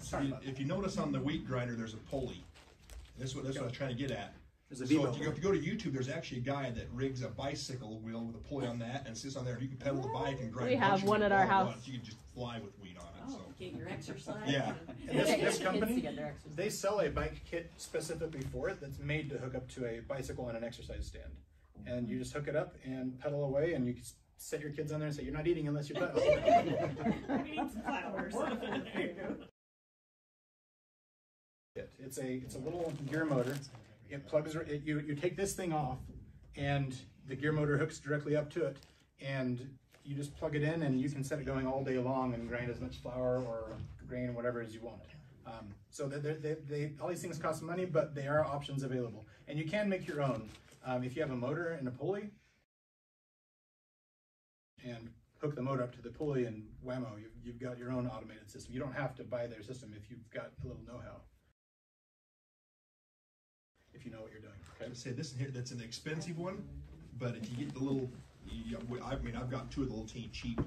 So you- if you notice on the wheat grinder, there's a pulley. This is what, this is what I was trying to get at. There's a So Vivo if you, go- if you go to YouTube, there's actually a guy that rigs a bicycle wheel with a pulley on that and sits on there and you can pedal the bike and grind. We a bunch have of one wheat at our all house. once. You can just fly with wheat on it, Oh, so. get your exercise. Yeah. And this, this company, get their exercise. they sell a bike kit specifically for it that's made to hook up to a bicycle and an exercise stand. And you just hook it up and pedal away and you can s- set your kids on there and say, you're not eating unless you pedal. We need some flowers. It's a it's a little gear motor. It plugs. It, you you take this thing off, and the gear motor hooks directly up to it, and you just plug it in, and you can set it going all day long and grind as much flour or grain, whatever as you want. Um, so they, they, they, all these things cost money, but they are options available, and you can make your own um, if you have a motor and a pulley, and hook the motor up to the pulley, and whammo, you've, you've got your own automated system. You don't have to buy their system if you've got a little know-how if you know what you're doing. I Okay. would say this here, that's an expensive one, but if you get the little, you, I mean, I've got two of the little teeny cheap.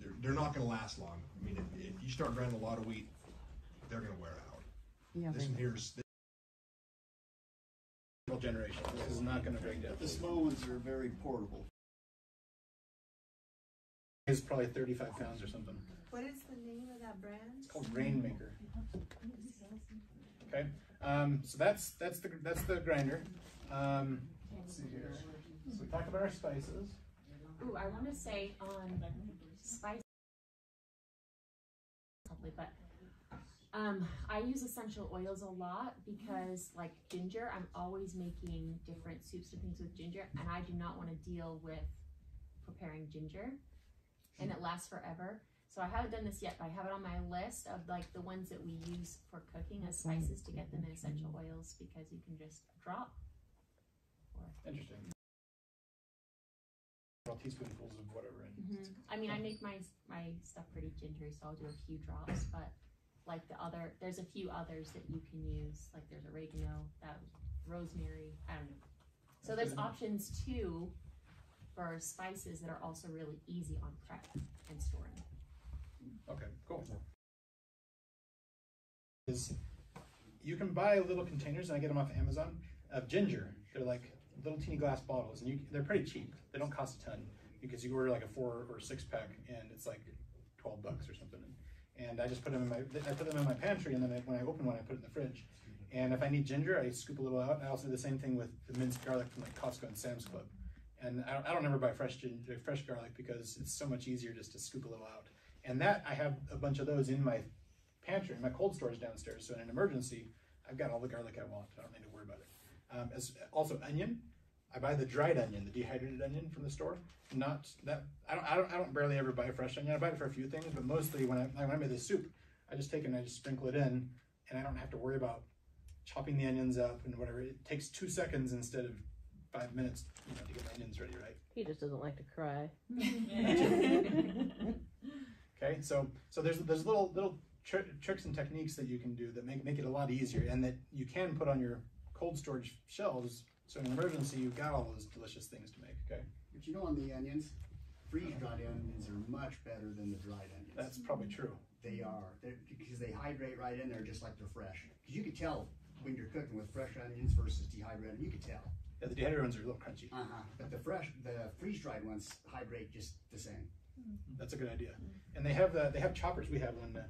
They're, they're not gonna last long. I mean, if, if you start grinding a lot of wheat, they're gonna wear out. Yeah, This one here's, Generation. This is not going to break down. The small ones are very portable. It's probably 35 pounds or something. What is the name of that brand? It's called GrainMaker. Okay. Um, so that's that's the that's the grinder. Um, let's see here. So we talked about our spices. Ooh, I want to say on spice, probably, but um, I use essential oils a lot because, like ginger, I'm always making different soups and things with ginger, and I do not want to deal with preparing ginger, and it lasts forever. So I haven't done this yet, but I have it on my list of like the ones that we use for cooking as spices to get them in essential oils because you can just drop. Interesting. Well, teaspoonfuls of whatever. In. Mhm. I mean, I make my my stuff pretty gingery, so I'll do a few drops. But like the other, there's a few others that you can use. Like there's oregano, that rosemary. I don't know. So there's options too for spices that are also really easy on prep and storing. Okay, cool. Is you can buy little containers, and I get them off Amazon, of ginger. They're like little teeny glass bottles, and you, they're pretty cheap. They don't cost a ton because you order like a four or six pack, and it's like twelve bucks or something. And I just put them in my, I put them in my pantry, and then I, when I open one, I put it in the fridge. And if I need ginger, I scoop a little out. And I also do the same thing with the minced garlic from like Costco and Sam's Club. And I don't, I don't ever buy fresh ginger, fresh garlic because it's so much easier just to scoop a little out. And that I have a bunch of those in my pantry, in my cold storage downstairs. So in an emergency, I've got all the garlic I want. I don't need to worry about it. Um, as also onion, I buy the dried onion, the dehydrated onion from the store. Not that I don't I don't I don't barely ever buy fresh onion. I buy it for a few things, but mostly when I when I make the soup, I just take it and I just sprinkle it in, and I don't have to worry about chopping the onions up and whatever. It takes two seconds instead of five minutes, you know, to get my onions ready, right? He just doesn't like to cry. Okay, so so there's there's little little tr- tricks and techniques that you can do that make make it a lot easier, and that you can put on your cold storage shelves. So in an emergency, you've got all those delicious things to make. Okay, But you know on the onions, freeze dried onions are much better than the dried onions. that's probably true. They are, because they hydrate right in there just like they're fresh. Because you could tell when you're cooking with fresh onions versus dehydrated, you could tell. Yeah, the dehydrated ones are a little crunchy. Uh-huh. But the fresh, the freeze dried ones hydrate just the same. That's a good idea. And they have uh, they have choppers. We have one. Uh,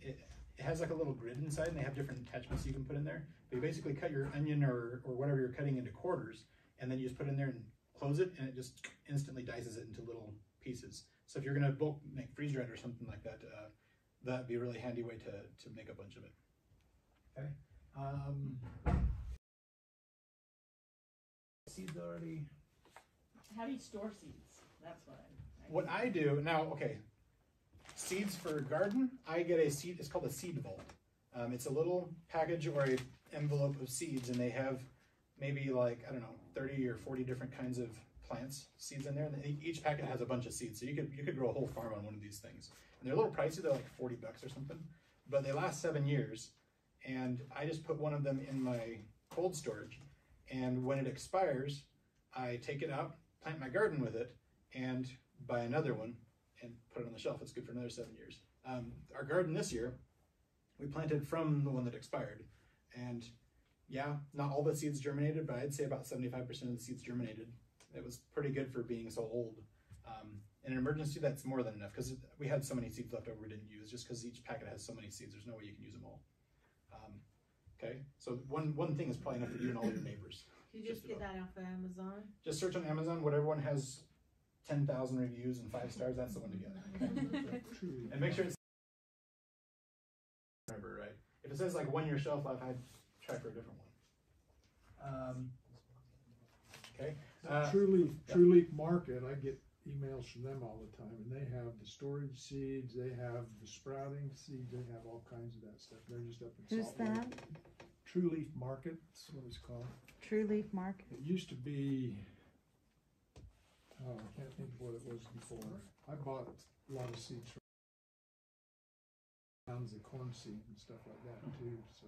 it, it has like a little grid inside, and they have different attachments you can put in there. But you basically cut your onion or or whatever you're cutting into quarters, and then you just put it in there and close it, and it just instantly dices it into little pieces. So if you're gonna bulk make freeze dried or something like that, uh, that'd be a really handy way to to make a bunch of it. Okay. Um, seeds already. How do you store seeds? That's what I. What I do now, okay, seeds for garden. I get a seed. It's called a seed vault. Um, it's a little package or a envelope of seeds, and they have maybe like I don't know, thirty or forty different kinds of plants seeds in there. And each packet has a bunch of seeds, so you could you could grow a whole farm on one of these things. And they're a little pricey. They're like forty bucks or something, but they last seven years. And I just put one of them in my cold storage, and when it expires, I take it out, plant my garden with it, and buy another one and put it on the shelf. It's good for another seven years. Um, our garden this year we planted from the one that expired. And yeah, not all the seeds germinated, but I'd say about 75% of the seeds germinated. It was pretty good for being so old. Um, in an emergency, that's more than enough because we had so many seeds left over we didn't use just because each packet has so many seeds. There's no way you can use them all. Um, okay, so one, one thing is probably enough for you and all your neighbors. You just get that off of Amazon? Just search on Amazon, whatever one has 10,000 reviews and five stars, that's the one to get. Okay? And make sure it's remember right. If it says like one year shelf life, I'd try for a different one. Um, okay. Uh, True Leaf, yeah. True Leaf Market, I get emails from them all the time, and they have the storage seeds, they have the sprouting seeds, they have all kinds of that stuff. They're just up in Who's Salt Lake. that? True Leaf Market, that's what it's called. True Leaf Market. It used to be, oh, I can't think of what it was before. I bought a lot of seeds from pounds of corn seed and stuff like that too, so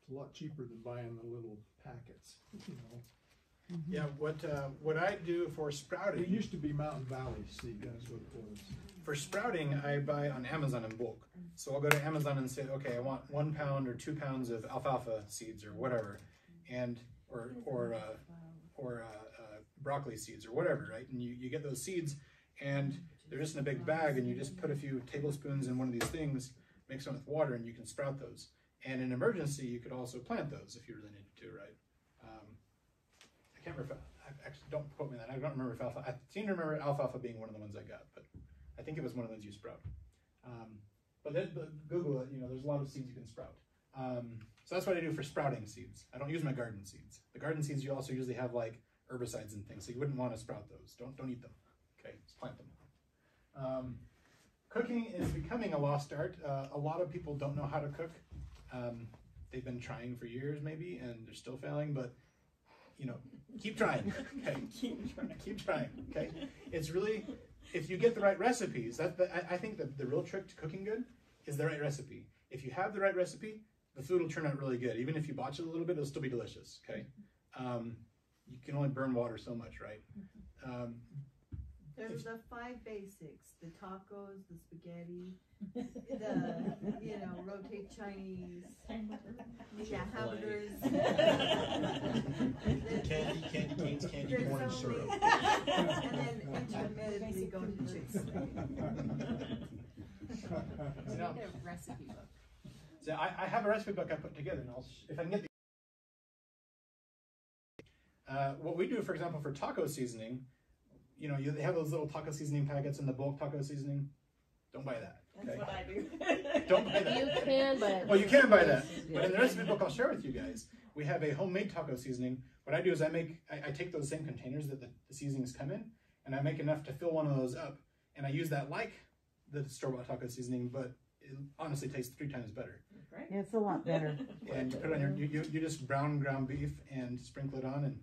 it's a lot cheaper than buying the little packets, you know. yeah. What uh, what I do for sprouting It sprouting? used to be Mountain Valley seed, that's what it was. For sprouting, I buy on Amazon in bulk. So I'll go to Amazon and say, okay, I want one pound or two pounds of alfalfa seeds or whatever, and or or uh, or uh, broccoli seeds or whatever, right? And you, you get those seeds, and they're just in a big bag, and you just put a few tablespoons in one of these things, mix them with water, and you can sprout those. And in emergency, you could also plant those if you really needed to, right? Um, I can't remember. I actually don't quote me that. I don't remember if alfalfa. I seem to remember alfalfa being one of the ones I got, but I think it was one of those you sprout. Um, but, then, but Google it. You know, there's a lot of seeds you can sprout. Um, so that's what I do for sprouting seeds. I don't use my garden seeds. The garden seeds you also usually have like herbicides and things, so you wouldn't want to sprout those. Don't don't eat them. Okay, just plant them. Um, cooking is becoming a lost art. Uh, a lot of people don't know how to cook. Um, they've been trying for years, maybe, and they're still failing. But you know, keep trying. Okay, Keep trying. keep trying. Okay, it's really if you get the right recipes. That the, I, I think that the real trick to cooking good is the right recipe. If you have the right recipe, the food will turn out really good. Even if you botch it a little bit, it'll still be delicious. Okay, um, you can only burn water so much, right? Um, There's the five basics, the tacos, the spaghetti, the, you know, rotate Chinese, yeah, hamburgers. Candy, candy canes, candy There's corn, and only- syrup. And then intermittently go to chicks. You need recipe book. So I, I have a recipe book I put together, and I'll sh- if I can get the. Uh, what we do, for example, for taco seasoning, you know, you, they have those little taco seasoning packets in the bulk taco seasoning. Don't buy that. That's Okay. what I do. Don't buy that. You can, but. Well, you can buy that, but in the recipe book I'll share with you guys, we have a homemade taco seasoning. What I do is I make, I, I take those same containers that the, the seasonings come in, and I make enough to fill one of those up, and I use that like the store bought taco seasoning, but it honestly tastes three times better. Right? It's a lot better. And you put it on your, you, you, you just brown ground beef and sprinkle it on, and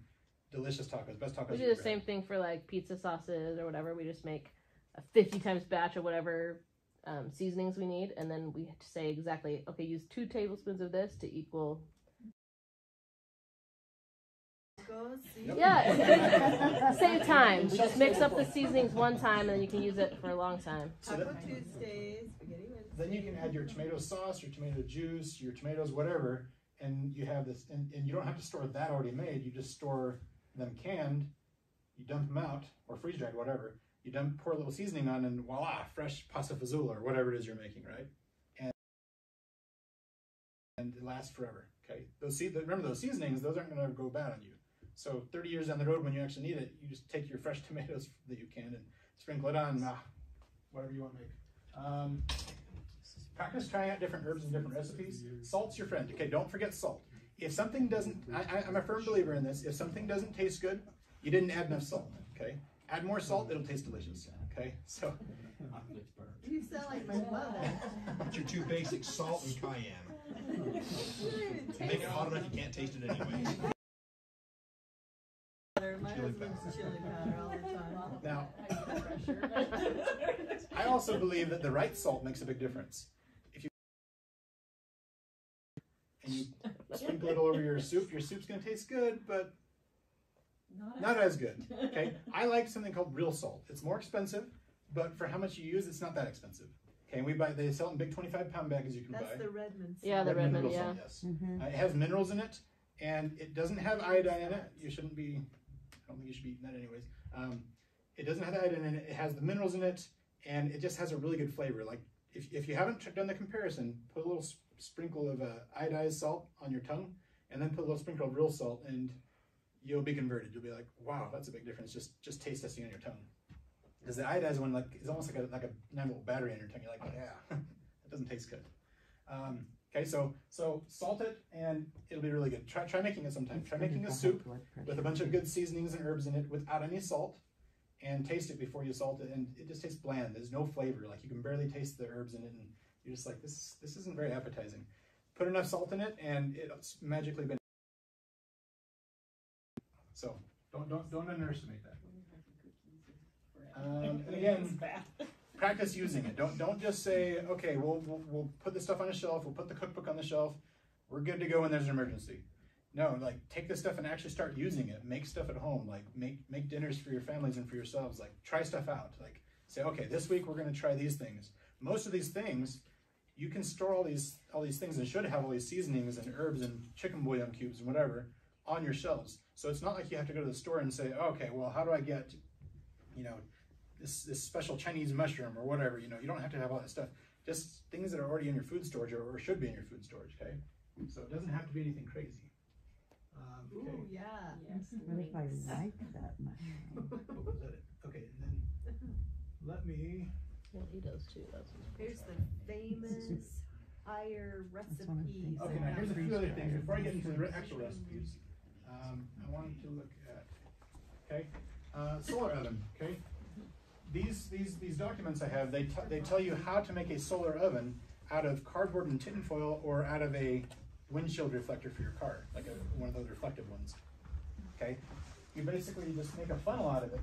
delicious tacos, best tacos. We do the same had. thing for like pizza sauces or whatever. We just make a 50 times batch of whatever um, seasonings we need, and then we have to say exactly, okay, use two tablespoons of this to equal. Tacos. Yeah, save time. We just mix up the seasonings one time, and then you can use it for a long time. So Taco Tuesdays, spaghetti Wednesdays. Then you can add your tomato sauce, your tomato juice, your tomatoes, whatever, and you have this. And, and you don't have to store that already made. You just store them canned. You dump them out or freeze dried, whatever. You dump, pour a little seasoning on, and voila, fresh pasta fazola or whatever it is you're making, right? And and it lasts forever. Okay, those see, remember those seasonings; those aren't to go bad on you. So 30 years down the road, when you actually need it, you just take your fresh tomatoes that you can and sprinkle it on. Ah, whatever you want to make. Um, practice trying out different herbs and different recipes. Salt's your friend. Okay, don't forget salt. If something doesn't, I, I, I'm a firm believer in this. If something doesn't taste good, you didn't add enough salt. Okay, add more salt, it'll taste delicious. Okay, so You sound like my mother. It's your two basics, salt and cayenne. Make it hot enough you can't taste it anyway. My husband's chili powder all the time. now I also believe that the right salt makes a big difference. And you sprinkle it all over your soup, your soup's gonna taste good, but not as good. Okay, I like something called real salt. It's more expensive, but for how much you use, it's not that expensive. Okay, and we buy they sell it in big twenty-five pound bags you can That's buy. the Redmond. Yeah, the Redmond Redmond, yeah. salt, yes. Mm-hmm. Uh, it has minerals in it, and it doesn't have iodine in it. You shouldn't be. I don't think you should be eating that anyways. Um, it doesn't have iodine in it. It has the minerals in it, and it just has a really good flavor. Like if, if you haven't done the comparison, put a little s- sprinkle of uh, iodized salt on your tongue, and then put a little sprinkle of real salt, and you'll be converted. You'll be like, wow, that's a big difference. Just just taste testing on your tongue. Because the iodized one like is almost like a like a nine volt battery on your tongue. You're like, oh yeah, it doesn't taste good. Um, okay, so so salt it, and it'll be really good. Try try making it sometime. Try making a soup with a bunch of good seasonings and herbs in it without any salt and taste it before you salt it and it just tastes bland there's no flavor like you can barely taste the herbs in it and you're just like this this isn't very appetizing put enough salt in it and it's magically been so don't don't don't underestimate that um, and again practice using it don't don't just say okay we'll, we'll we'll put the stuff on a shelf we'll put the cookbook on the shelf we're good to go when there's an emergency no, like take this stuff and actually start using it. Make stuff at home. Like make make dinners for your families and for yourselves. Like try stuff out. Like say, okay, this week we're going to try these things. Most of these things, you can store all these all these things and should have all these seasonings and herbs and chicken bouillon cubes and whatever on your shelves. So it's not like you have to go to the store and say, okay, well, how do I get, you know, this this special Chinese mushroom or whatever. You know, you don't have to have all that stuff. Just things that are already in your food storage or, or should be in your food storage. Okay, so it doesn't have to be anything crazy. Um, okay. Ooh, yeah. Yes. What if I links. like that much? What was that? Okay, and then let me. Well, he does too. That's Here's the famous higher That's one of the recipes. things. Okay, now here's a few other things before I get into the re- actual recipes. Um, I wanted to look at. Okay, uh, solar oven. Okay, these these these documents I have they t- they tell you how to make a solar oven out of cardboard and tin foil or out of a windshield reflector for your car, like a, one of those reflective ones. Okay, you basically just make a funnel out of it.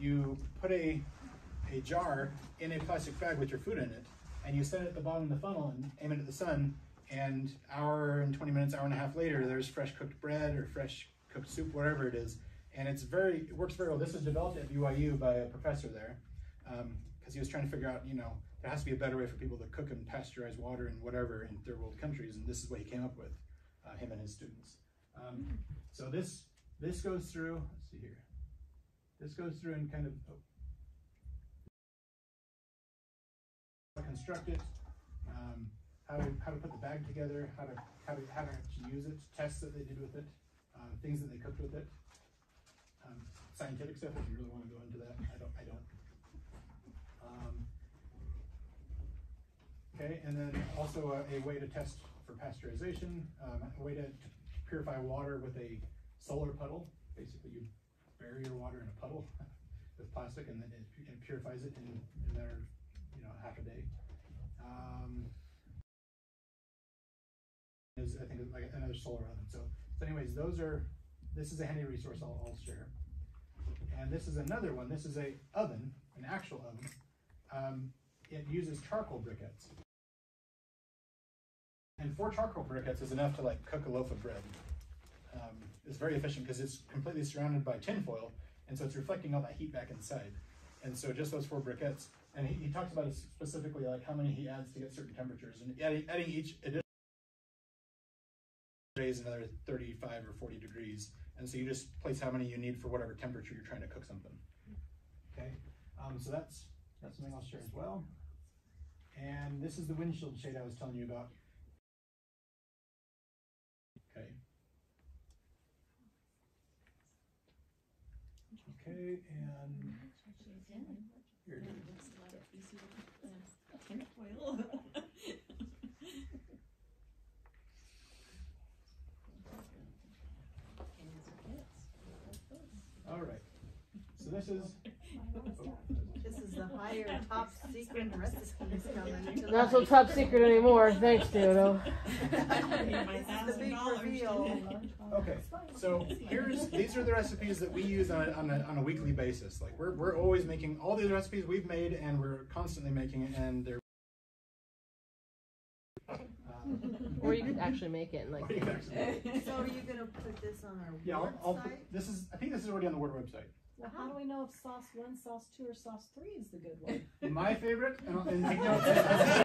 You put a a jar in a plastic bag with your food in it, and you set it at the bottom of the funnel and aim it at the sun. And hour and twenty minutes, hour and a half later, there's fresh cooked bread or fresh cooked soup, whatever it is, and it's very it works very well. This was developed at BYU by a professor there, because he was trying to figure out, you know, there has to be a better way for people to cook and pasteurize water and whatever in third world countries, and this is what he came up with, uh, him and his students. Um, so this this goes through. Let's see here. This goes through and kind of oh, construct it, um, how to how to put the bag together, how to how to how to actually use it, tests that they did with it, um, things that they cooked with it, um, scientific stuff. If you really want to go into that, I don't. I don't. Um, okay, and then also a, a way to test for pasteurization, um, a way to, purify water with a solar puddle. Basically, you bury your water in a puddle with plastic, and then it, it purifies it in, in there, you know, half a day. Um, is I think like another solar oven. So, so anyways, those are. This is a handy resource I'll, I'll share. And this is another one. This is a oven, an actual oven. Um, it uses charcoal briquettes. And four charcoal briquettes is enough to like cook a loaf of bread. Um, it's very efficient because it's completely surrounded by tinfoil, and so it's reflecting all that heat back inside. And so just those four briquettes, and he, he talks about it specifically like how many he adds to get certain temperatures, and adding, adding each additional raise another 35 or 40 degrees. And so you just place how many you need for whatever temperature you're trying to cook something. Okay, um, so that's that's something I'll share as well. And this is the windshield shade I was telling you about. Okay. Okay, and here it is. Tinfoil. All right. So this is. This is the higher top secret recipes coming. to Not so light. top secret anymore. Thanks, Dodo. This is the big reveal. Okay, so here's these are the recipes that we use on a, on a, on a weekly basis. Like we're, we're always making all these recipes we've made, and we're constantly making, it, and they're. Or you could actually make it and like. or so are you gonna put this on our Yeah, I'll, I'll put, website? this is I think this is already on the Word website. Well, how do we know if sauce one, sauce two, or sauce three is the good one? My favorite, and, and take notes.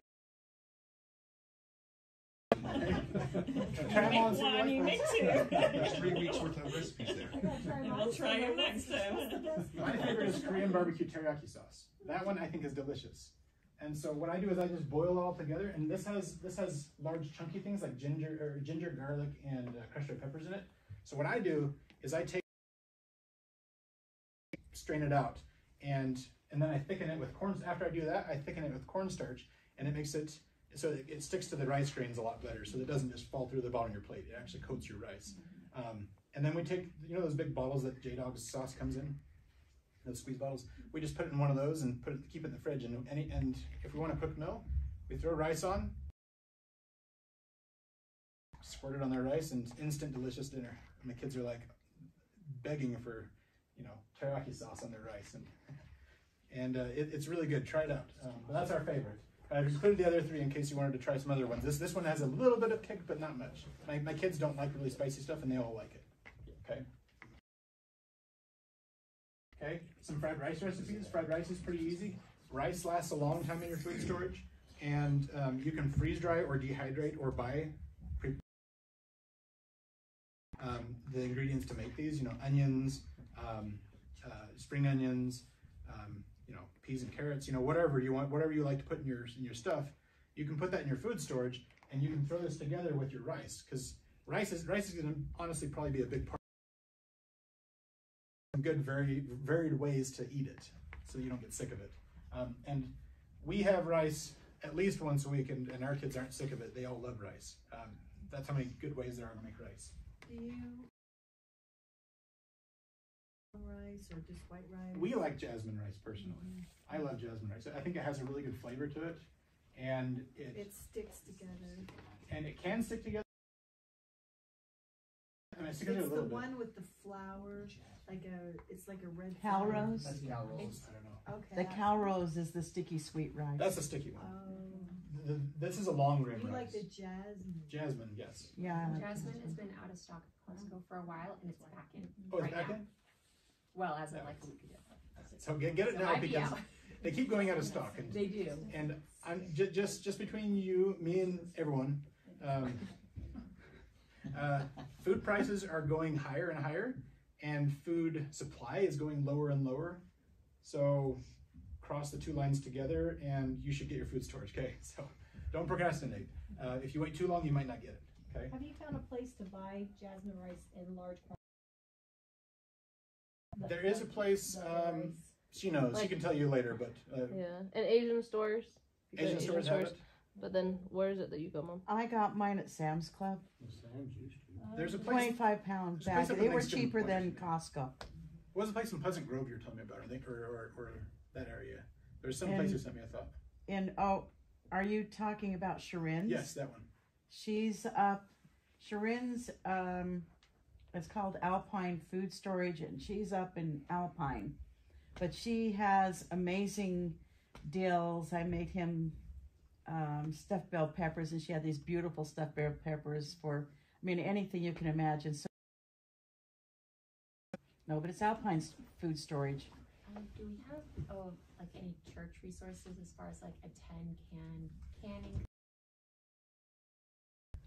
Try them all Make one, you you make two. There's three weeks worth of recipes there. And we'll try them next time. My favorite is Korean barbecue teriyaki sauce. That one I think is delicious. And so what I do is I just boil it all together, and this has this has large chunky things like ginger or ginger, garlic, and uh, crushed red peppers in it. So what I do is I take strain it out, and and then I thicken it with corn. After I do that, I thicken it with cornstarch, and it makes it so it, it sticks to the rice grains a lot better, so that it doesn't just fall through the bottom of your plate. It actually coats your rice. Um, and then we take you know those big bottles that J Dog's sauce comes in, those squeeze bottles. We just put it in one of those and put it keep it in the fridge. And any and if we want to cook meal, we throw rice on, squirt it on their rice, and instant delicious dinner. And the kids are like begging for you know teriyaki sauce on their rice, and and uh, it, it's really good. Try it out. Um, but that's our favorite. I've included the other three in case you wanted to try some other ones. This this one has a little bit of kick, but not much. My, my kids don't like really spicy stuff, and they all like it. Okay. Okay, some fried rice recipes. Fried rice is pretty easy. Rice lasts a long time in your food storage, and um, you can freeze dry or dehydrate or buy um, the ingredients to make these. You know, onions, um, uh, spring onions, um, you know, peas and carrots. You know, whatever you want, whatever you like to put in your in your stuff, you can put that in your food storage, and you can throw this together with your rice because rice is rice is going to honestly probably be a big part good very varied ways to eat it so you don't get sick of it. Um, and we have rice at least once a week and, and our kids aren't sick of it. They all love rice. Um, that's how many good ways there are to make rice. Do you rice or just white rice? we like jasmine rice personally mm-hmm. i love jasmine rice i think it has a really good flavor to it and it, It sticks together. and it can stick together I mean, it It's together a the bit. one with the flower, like a, it's like a red. Cow flower. rose? That's Calrose. I don't know. Okay. The Calrose is the sticky sweet rice. That's a sticky one. Oh, The, this is a long grain you rice. like the jasmine. Jasmine, yes. yeah. Mm-hmm. Jasmine has been out of stock at Costco for a while, and it's back in. Oh, it's right back now. in? Well, as of Yeah. like a week ago. So get, get it So now might be because out. they keep going out of stock. And, They do. and I'm j- just just between you, me, and everyone. Um, uh, food prices are going higher and higher, and food supply is going lower and lower. So cross the two lines together, and you should get your food storage. Okay, so don't procrastinate. Uh, if you wait too long, you might not get it. Okay. Have you found a place to buy jasmine rice in large quantities? There is a place. Um, she knows. she can tell you later, but uh, Yeah, and Asian stores. You go to Asian stores have it. But then, where is it that you go, Mom? I got mine at Sam's Club. Sam's There's a place. Twenty-five pound There's place bag. They were cheaper than Costco. What was the place in Pleasant Grove you were telling me about? I think, or or, or that area. There's some In- place you sent me. I thought. And oh, are you talking about Sharin's? Yes, that one. She's up. Sharin's. Um, it's called Alpine Food Storage, and she's up in Alpine. But she has amazing deals. I made him um, stuffed bell peppers, and she had these beautiful stuffed bell peppers for. I mean, anything you can imagine. So, no, but it's Alpine food storage. Um, do we have oh like any church resources as far as like a ten can canning?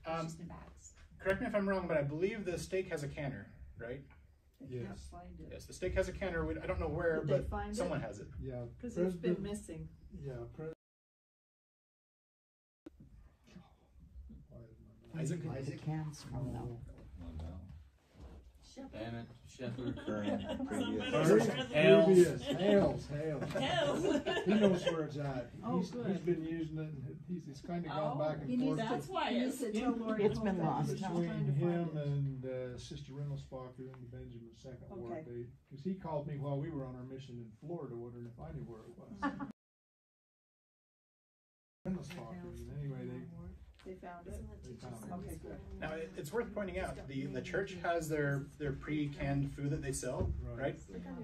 Um, just in bags. Correct me if I'm wrong, but I believe the stake has a canner, right? Yes, Find it. Yes, the stake has a canner. We- I don't know where, Did they but find it? someone has it. yeah. Cause it's been President- missing. Yeah, Pres- Isaac. The Isaac? cans from them. Damn it, Shepherd Curran, previous. Hales. Previous, Hales, Hales. Hales. He knows where it's at. Oh, He's, good. he's been using it, and he's, he's kinda gone Oh, back and he forth. needs to- That's why He it's. needs to tell Lori It's Hope been lost, huh? Between him and, uh, Sister Rimmelsbacher and the Benjamin Second Ward, Okay. they, cause he called me while we were on our mission in Florida, wondering if I knew where it was. Rimmelsbacher, and anyway, they, They found it? they found it. Okay, good. Now it, it's worth pointing out the the church has their their pre-canned food that they sell, right?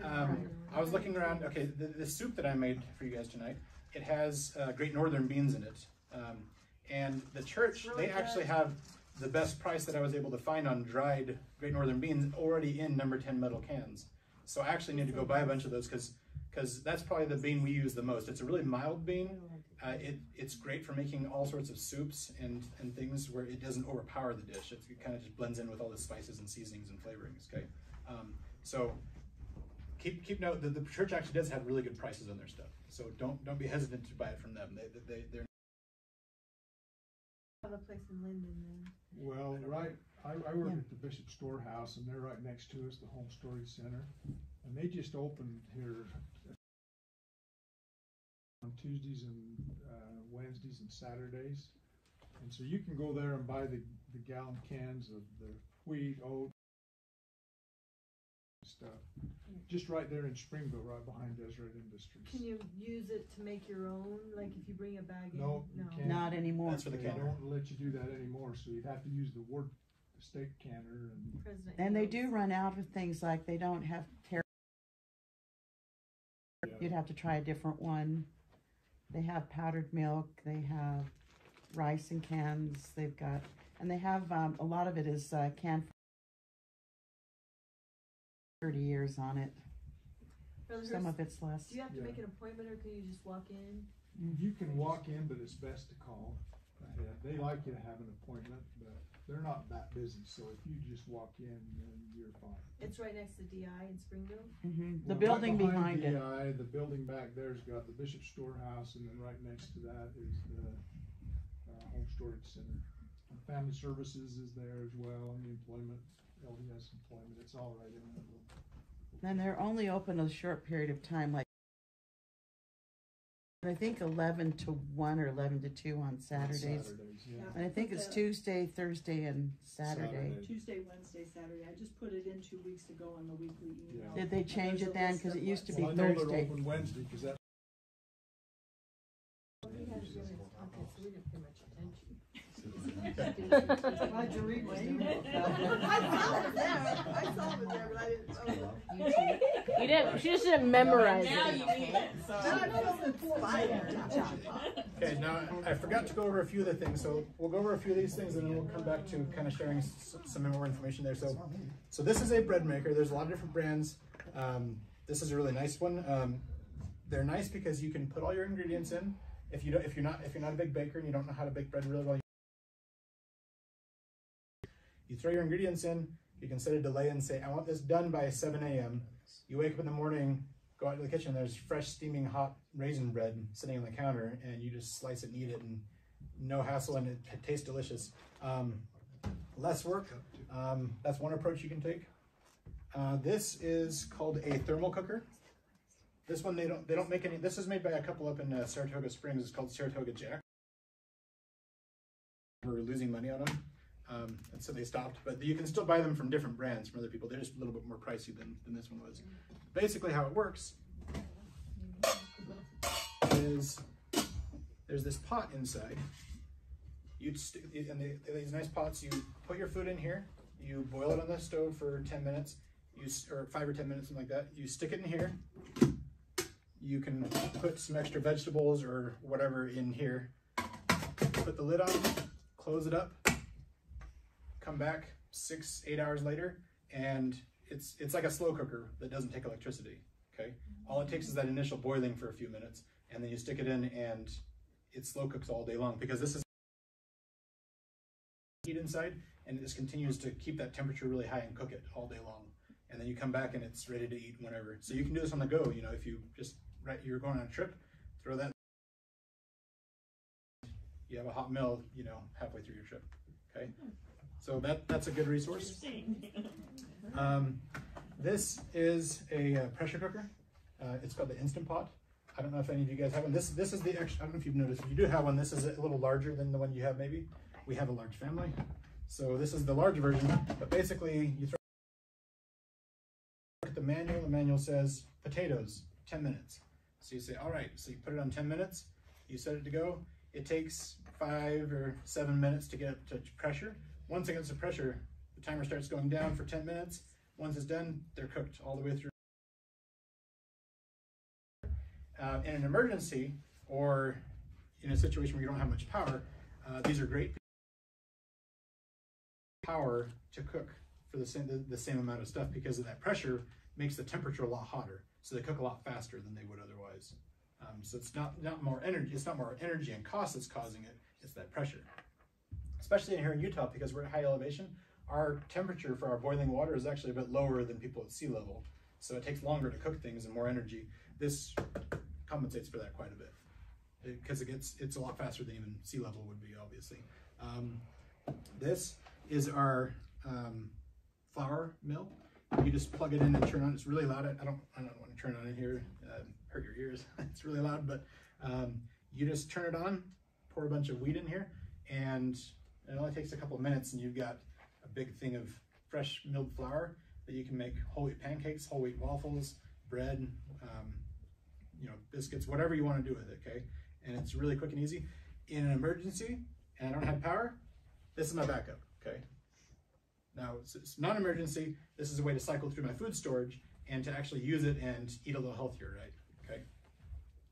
Um, I was looking around. Okay, the, the soup that I made for you guys tonight, it has uh, Great Northern beans in it, um, and the church really they actually good. have the best price that I was able to find on dried Great Northern beans already in number ten metal cans. so I actually need to go buy a bunch of those because because that's probably the bean we use the most. It's a really mild bean. Uh, it it's great for making all sorts of soups and and things where it doesn't overpower the dish. It's, it kind of just blends in with all the spices and seasonings and flavorings. Okay, um, so keep keep note that the church actually does have really good prices on their stuff. So don't don't be hesitant to buy it from them. They they they're Have a place in Lindon then. Well, right, I, I work at the Bishop Storehouse and they're right next to us, the Home Storage Center. And they just opened here on Tuesdays and, uh, Wednesdays and Saturdays. And so you can go there and buy the, the gallon cans of the wheat, oat, stuff. Just right there in Springville, right behind Deseret Industries. Can you use it to make your own, like if you bring a bag in? No, you can't. Not anymore. That's for the They canner. don't let you do that anymore, so you'd have to use the word, the stake canner and President And they Hales. do run out of things like they don't have ter- You'd have to try a different one. They have powdered milk. They have rice in cans. They've got, and they have um, a lot of it is uh, canned. for Thirty years on it. Brother Some Hurst, of it's less. Do you have to Yeah. make an appointment or can you just walk in? You can walk in, but it's best to call. Yeah, They like you to have an appointment, but they're not that busy, so if you just walk in, then you're fine. It's right next to DI in Springville. hmm The Well, right building behind it. DI, The building back there's got the Bishop Storehouse, and then right next to that is the, uh, Home Storage Center. And Family Services is there as well, and the employment, LDS employment, it's all right in that little. And they're only open a short period of time, like I think eleven to one or eleven to two on Saturdays. Saturdays, yeah. And I think it's Tuesday, Thursday, and Saturday. Saturday. Tuesday, Wednesday, Saturday. I just put it in two weeks ago on the weekly email. Did they change it then? Because it used to be Well, I know they're Thursday. open Wednesday, cause that, We had it really- Okay, so we didn't pay much attention. Glad you read my email. I saw it there, I saw it there, but I didn't. oh. You didn't. She just didn't memorize Now it. you need it, so. Now I feel inspired. Okay, now I forgot to go over a few of the things, so we'll go over a few of these things and then we'll come back to kind of sharing s- some more information there. So, so this is a bread maker. There's a lot of different brands. Um, this is a really nice one. Um, they're nice because you can put all your ingredients in. If you don't, if you're not, if you're not a big baker and you don't know how to bake bread really well, you throw your ingredients in. You can set a delay and say, I want this done by 7 a.m. You wake up in the morning, go out to the kitchen, there's fresh, steaming hot raisin bread sitting on the counter, and you just slice it and eat it, and no hassle, and it, tastes delicious. Um, less work. Um, that's one approach you can take. Uh, this is called a thermal cooker. This one they don't they don't make any. This is made by a couple up in uh, Saratoga Springs. It's called Saratoga Jack. We're losing money on them, um, and so they stopped. But you can still buy them from different brands from other people. They're just a little bit more pricey than, than this one was. Basically, how it works is there's this pot inside. You'd and they, these nice pots. You put your food in here. You boil it on the stove for ten minutes. You or five or ten minutes, something like that. You stick it in here. You can put some extra vegetables or whatever in here. Put the lid on. Close it up. Come back six, eight hours later, and it's it's like a slow cooker that doesn't take electricity. Okay, all it takes is that initial boiling for a few minutes, and then you stick it in, and it slow cooks all day long because this is heat inside, and it just continues to keep that temperature really high and cook it all day long. And then you come back and it's ready to eat whenever. So you can do this on the go. You know, if you just right, you're going on a trip, throw that. You have a hot meal, you know, halfway through your trip. Okay, hmm. So that that's a good resource. Um, this is a uh, pressure cooker. Uh, it's called the Instant Pot. I don't know if any of you guys have one. This this is the extra. I don't know if you've noticed. If you do have one, this is a little larger than the one you have. Maybe we have a large family, so this is the large version. But basically, you throw at the manual. The manual says potatoes, 10 minutes. So you say, all right. So you put it on 10 minutes. You set it to go. It takes five or seven minutes to get up to pressure. Once it gets pressure, the timer starts going down for 10 minutes. Once it's done, they're cooked all the way through. Uh, in an emergency or in a situation where you don't have much power, uh, these are great power to cook for the same, the, the same amount of stuff because of that pressure makes the temperature a lot hotter, so they cook a lot faster than they would otherwise. Um, so it's not not more energy. It's not more energy and cost that's causing it. It's that pressure. Especially in here in Utah, because we're at high elevation, our temperature for our boiling water is actually a bit lower than people at sea level. So it takes longer to cook things and more energy. This compensates for that quite a bit because it, gets it's a lot faster than even sea level would be, obviously. Um, this is our um, flour mill. You just plug it in and turn on. It's really loud. I don't I don't want to turn it on in here, uh, hurt your ears. it's really loud, but um, you just turn it on, pour a bunch of wheat in here, and it only takes a couple minutes, and you've got a big thing of fresh milled flour that you can make whole wheat pancakes, whole wheat waffles, bread, um, you know, biscuits, whatever you want to do with it. Okay, and it's really quick and easy. In an emergency, and I don't have power, this is my backup. Okay. Now it's, it's not an emergency. This is a way to cycle through my food storage and to actually use it and eat a little healthier, right? Okay.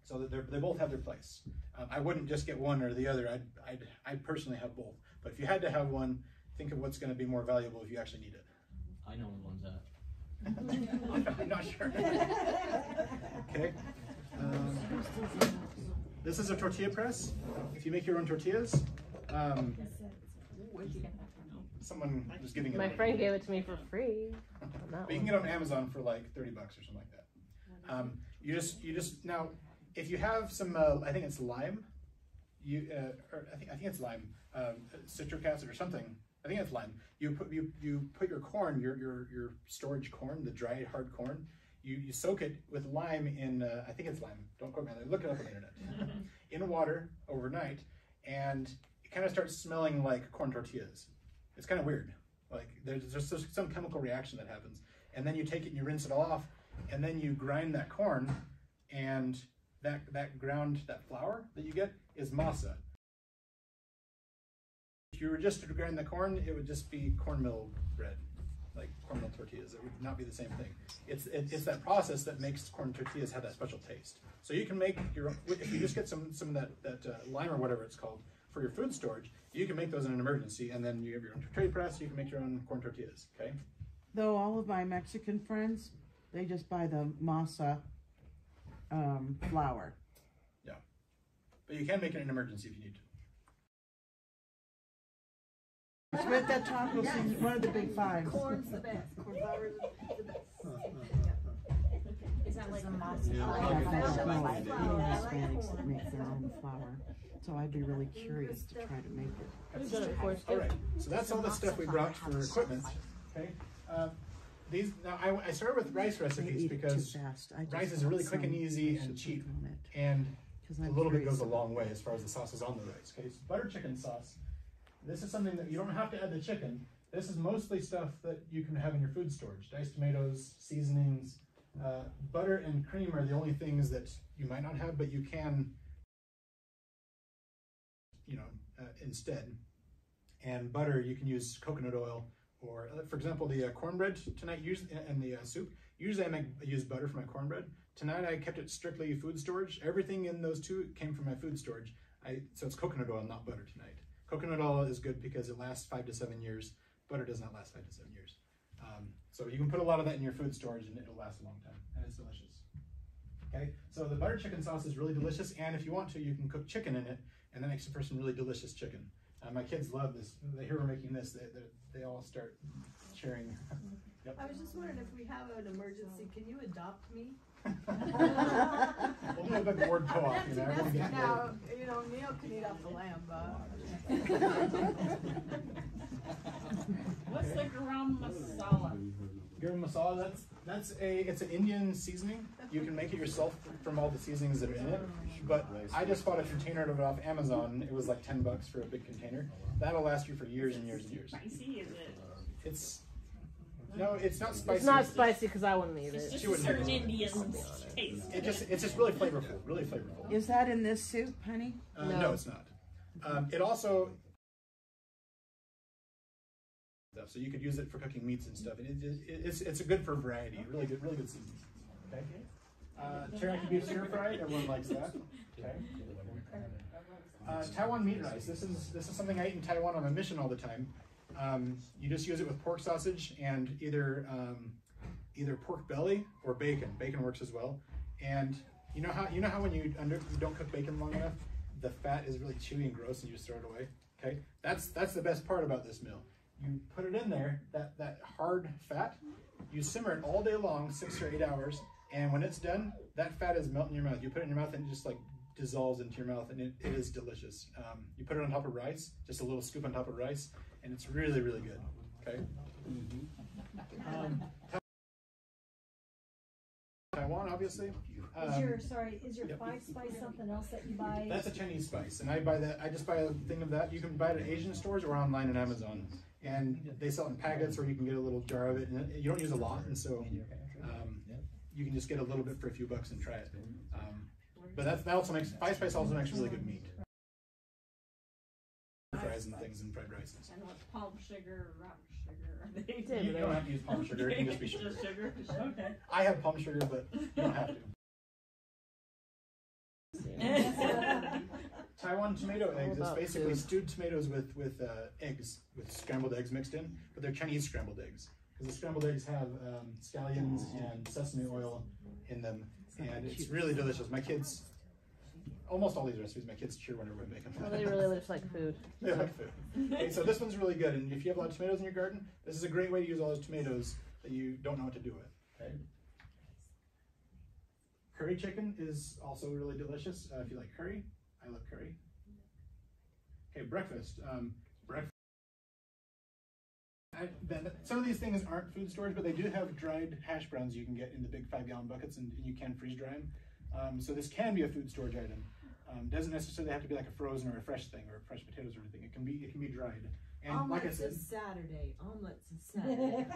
So that they both have their place. Um, I wouldn't just get one or the other. I'd, I'd, I'd personally have both. But if you had to have one, think of what's going to be more valuable if you actually need it. I know what one's at. I'm not sure. Okay. Um, this is a tortilla press. If you make your own tortillas, um, Where'd you get that from? someone was giving it. My away. friend gave it to me for free. But you can get it on Amazon for like thirty bucks or something like that. Um, you just you just now if you have some uh, I think it's lime, you uh, or I think I think it's lime, um, citric acid or something. I think it's lime. You put you you put your corn, your your your storage corn, the dried hard corn. You you soak it with lime in uh, I think it's lime. Don't quote me on that. Look it up on the internet. in water overnight, and it kind of starts smelling like corn tortillas. It's kind of weird. Like there's just some chemical reaction that happens, and then you take it and you rinse it all off, and then you grind that corn, and that that ground that flour that you get is masa. If you were just to grind the corn, it would just be cornmeal bread, like cornmeal tortillas. It would not be the same thing. It's it, it's that process that makes corn tortillas have that special taste. So you can make your own, if you just get some some of that that uh, lime or whatever it's called for your food storage, you can make those in an emergency, and then you have your own tortilla press. You can make your own corn tortillas. Okay. Though all of my Mexican friends, they just buy the masa um, flour. Yeah, but you can make it in an emergency if you need to. It's with that taco season, one of the big fives. Corn's the best, corn flour is the best. Is that like a I moss? don't I know like any flour. Hispanics that make their own flour, so I'd be really curious to try to make it. We've done it before All too. right. So that's all the stuff we brought for equipment. Okay. Um, these now I, I started with rice recipes because fast. Rice is really quick and easy and cheap. and on it, and 'cause a I'm little bit goes a long way as far as the sauces on the rice. Okay, so butter chicken sauce. This is something that you don't have to add the chicken. This is mostly stuff that you can have in your food storage: diced tomatoes, seasonings. Uh, butter and cream are the only things that you might not have, but you can, you know, uh, instead. And butter, you can use coconut oil, or uh, for example, the uh, cornbread tonight. Use and the uh, soup. Usually, I make I use butter for my cornbread. Tonight, I kept it strictly food storage. Everything in those two came from my food storage. I so it's coconut oil, not butter tonight. Coconut oil is good because it lasts five to seven years. Butter does not last five to seven years. Um, so you can put a lot of that in your food storage and it'll last a long time, and it's delicious. Okay, so the butter chicken sauce is really delicious, and if you want to, you can cook chicken in it, and that makes it for some really delicious chicken. Uh, my kids love this. They hear we're making this, they, they, they all start cheering. Yep. I was just wondering if we have an emergency, can you adopt me? We'll do a big word co-op, you know, everybody gets Now, bored. you know, Neil can eat off the lamb, but. What's the garam masala? Garam masala, that's that's a it's an Indian seasoning. You can make it yourself from all the seasonings that are in it. But I just bought a container of it off Amazon. It was like ten bucks for a big container. That'll last you for years and years and years. Spicy, is it? It's no, it's not spicy. It's not spicy because I wouldn't eat it. It's it. just She a certain. Indian taste. It just it's just really flavorful, really flavorful. Is that in this soup, honey? Uh, no. No. it's not. Um, it also stuff, so you could use it for cooking meats and stuff. And it, it, it's it's a good for variety. Really good, really good seasoning. Okay. Uh, teriyaki beef stir fried. Everyone likes that. Okay. Uh, Taiwan meat rice. This is this is something I eat in Taiwan on a mission all the time. Um, you just use it with pork sausage and either um, either pork belly or bacon. Bacon works as well. And you know how you know how when you under you don't cook bacon long enough, the fat is really chewy and gross, and you just throw it away. Okay, that's that's the best part about this meal. You put it in there, that that hard fat. You simmer it all day long, six or eight hours, and when it's done, that fat is melting in your mouth. You put it in your mouth and it just like dissolves into your mouth, and it, it is delicious. Um, you put it on top of rice, just a little scoop on top of rice, and it's really really good. Okay. Um, Taiwan, obviously. Is Um, your, sorry, is your yep. five spice something else that you buy? that's a Chinese spice, and I buy that. I just buy a thing of that. You can buy it at Asian stores or online at Amazon, and they sell it in packets, or you can get a little jar of it. And you don't use a lot, and so um, you can just get a little bit for a few bucks and try it. Um, but that, that also makes five spice also makes really good meat. Fries and things and fried rices. And what's palm sugar or rock sugar? Are they? Yeah, You don't have to use palm sugar; it can just be sugar. Just sugar. Okay. I have palm sugar, but you don't have to. Taiwan tomato eggs is basically food? stewed tomatoes with with uh, eggs, with scrambled eggs mixed in, but they're Chinese scrambled eggs because the scrambled eggs have um, scallions and sesame oil in them, and it's really delicious. My kids, almost all these recipes, my kids cheer whenever we make them. Well, they really just like food. They like food. Okay, so this one's really good, and if you have a lot of tomatoes in your garden, this is a great way to use all those tomatoes that you don't know what to do with. Okay. Curry chicken is also really delicious. Uh, if you like curry, I love curry. Okay, breakfast. Um, breakfast. I, some of these things aren't food storage, but they do have dried hash browns you can get in the big five gallon buckets, and, and you can freeze dry them. Um, so this can be a food storage item. Um, doesn't necessarily have to be like a frozen or a fresh thing or fresh potatoes or anything. It can be it can be dried. And like I Omelets said, is Saturday, omelets is Saturday.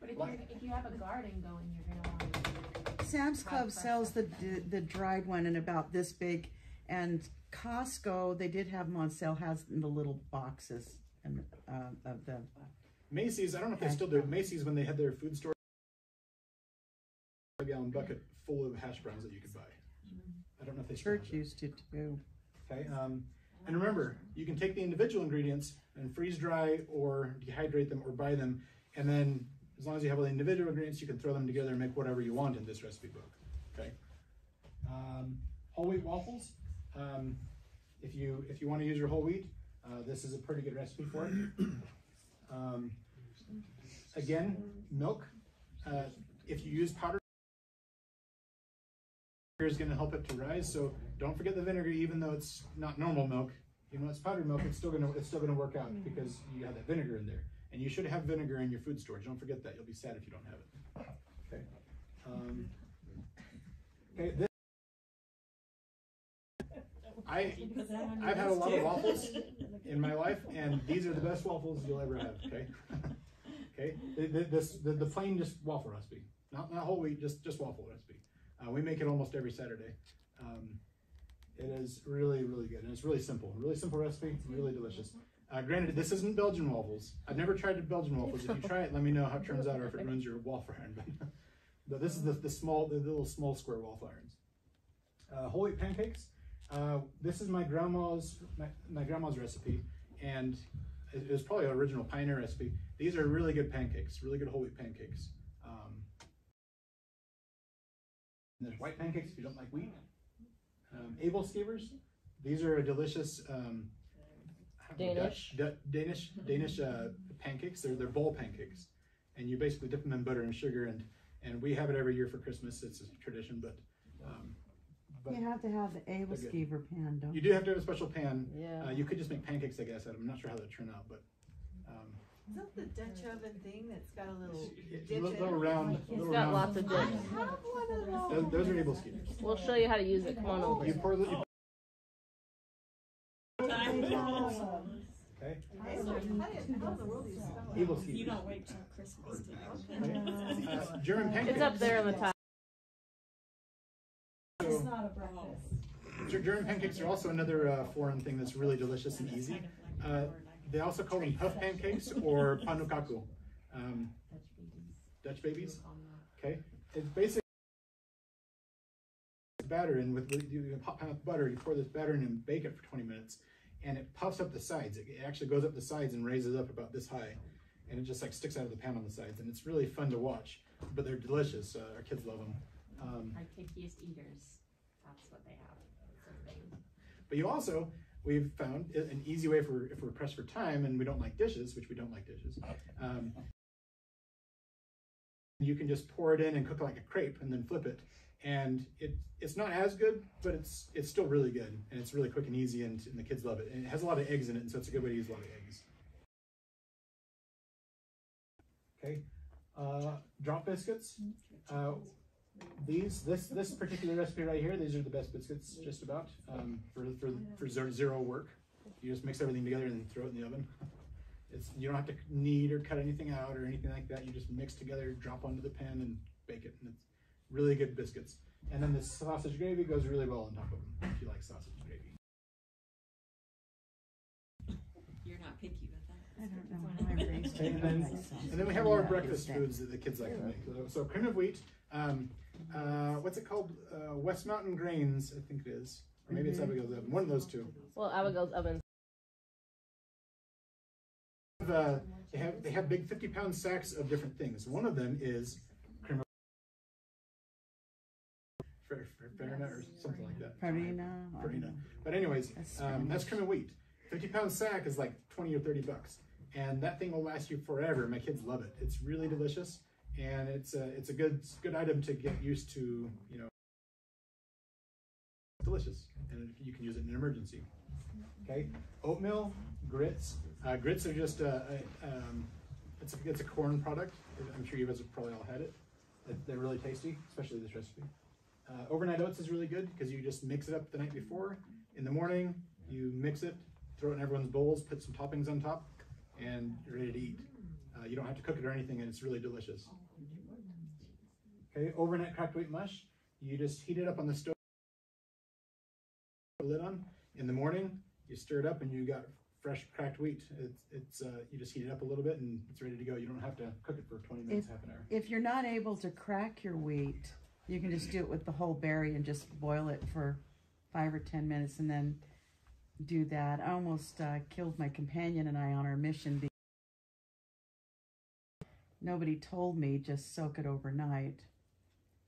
But if, Like- you're, if you have a garden going, you're gonna want to. Sam's Club sells the, the the dried one and about this big, and Costco they did have them on sale has in the little boxes and um, of the Macey's, I don't know if they still do. Macey's, when they had their food store, five gallon bucket full of hash browns that you could buy. I don't know if they church it. used to too. Okay, um, and remember, you can take the individual ingredients and freeze dry or dehydrate them or buy them, and then as long as you have all the individual ingredients, you can throw them together and make whatever you want in this recipe book. Okay. Um, whole wheat waffles. Um, if you if you want to use your whole wheat, uh, this is a pretty good recipe for it. Um, again, milk. Uh, if you use powdered is going to help it to rise. So don't forget the vinegar, even though it's not normal milk. Even though it's powdered milk, it's still gonna it's still gonna work out because you have that vinegar in there. And you should have vinegar in your food storage. Don't forget that. You'll be sad if you don't have it. Okay. Um, okay. This, I I've had a lot of waffles in my life, and these are the best waffles you'll ever have. Okay. okay. The, the, this the, the plain just waffle recipe, not not whole wheat, just just waffle recipe. Uh, we make it almost every Saturday. Um, it is really, really good, and it's really simple. Really simple recipe, it's really delicious. Uh, granted, this isn't Belgian waffles. I've never tried Belgian waffles. If you try it, let me know how it turns out, or if it ruins your waffle iron. But, but this is the, the small, the little small square waffle irons. Uh, whole wheat pancakes. Uh, this is my grandma's my, my grandma's recipe, and it, it was probably an original pioneer recipe. These are really good pancakes, really good whole wheat pancakes. Um, and there's white pancakes if you don't like wheat. Um, Aebleskivers. These are a delicious um, I know, Danish. Dutch, Du- Danish, Danish uh, pancakes. They're they're bowl pancakes, and you basically dip them in butter and sugar, and and we have it every year for Christmas. It's a tradition, but um, but You have to have the Ava They're good. skeever pan, don't you do have to have a special pan. Yeah. Uh, you could just make pancakes, I guess. out of 'em. I'm not sure how that turn out, but um, Isn't the Dutch oven thing that's got a little it's dip a in little, it? little round. It's little got round. lots of I dips. have one of those. Those, those are aebleskivers. We'll show you how to use it. Come on over. You pour the you, Awesome. okay. I didn't- how did- how in the world do you spell it? aebleskivers. You don't wait till Christmas to Okay. Uh, German pancakes. It's up there on the top. It's not a breakfast. Ger- German pancakes are also another uh, foreign thing that's really delicious and easy. Uh, they also call them puff pancakes or pannukakku. Um, Dutch babies. Dutch babies? Okay, it's basically batter in with, with you hot pan with butter. You pour this batter in and bake it for 20 minutes, and it puffs up the sides. It, actually goes up the sides and raises up about this high, and it just like sticks out of the pan on the sides, and it's really fun to watch. But they're delicious. Uh, our kids love them. Um, My pickiest eaters, that's what they have. It's their thing. But you also, we've found an easy way for if we're pressed for time and we don't like dishes, which we don't like dishes. Um, you can just pour it in and cook like a crepe and then flip it. And it it's not as good, but it's it's still really good and it's really quick and easy and, and the kids love it. And it has a lot of eggs in it, and so it's a good way to use a lot of eggs. Okay, uh, drop biscuits. Uh, these this this particular recipe right here these are the best biscuits just about um, for for for zero work. You just mix everything together and then throw it in the oven. It's you don't have to knead or cut anything out or anything like that. You just mix together drop onto the pan and bake it. And it's really good biscuits. And then the sausage gravy goes really well on top of them if you like sausage gravy. You're not picky with that. I don't know. How I raised Okay, it. and then, and then we have all our breakfast foods that the kids like to make. So, so cream of wheat, um, uh, what's it called? Uh, West Mountain Grains, I think it is. Or maybe it's Mhm. Abigail's Oven. One of those two. Well, Abigail's oven. Uh, they have they have big fifty pound sacks of different things. One of them is cream of Fer- fer- Farina or something like that. Farina. Farina. But anyways, That's um, that's Spanish. cream of wheat. Fifty pound sack is like twenty or thirty bucks, and that thing will last you forever. My kids love it. It's really delicious, and it's a it's a good good item to get used to. You know, delicious, and you can use it in an emergency. Okay, oatmeal grits. Uh, grits are just a, a um, it's a, it's a corn product. I'm sure you guys have probably all had it. They're- really tasty, especially this recipe. Uh, overnight oats is really good because you just mix it up the night before. In the morning, you mix it, throw it in everyone's bowls, put some toppings on top, and you're ready to eat. Uh, you don't have to cook it or anything, and it's really delicious. Okay, overnight cracked wheat mush. You just heat it up on the stove, put the lid on. In the morning, you stir it up, and you got fresh cracked wheat. It's, it's uh, you just heat it up a little bit, and it's ready to go. You don't have to cook it for 20 minutes, If- half an hour. If you're not able to crack your wheat, you can just do it with the whole berry and just boil it for five or ten minutes and then do that. I almost uh, killed my companion and I on our mission. Because nobody told me just soak it overnight.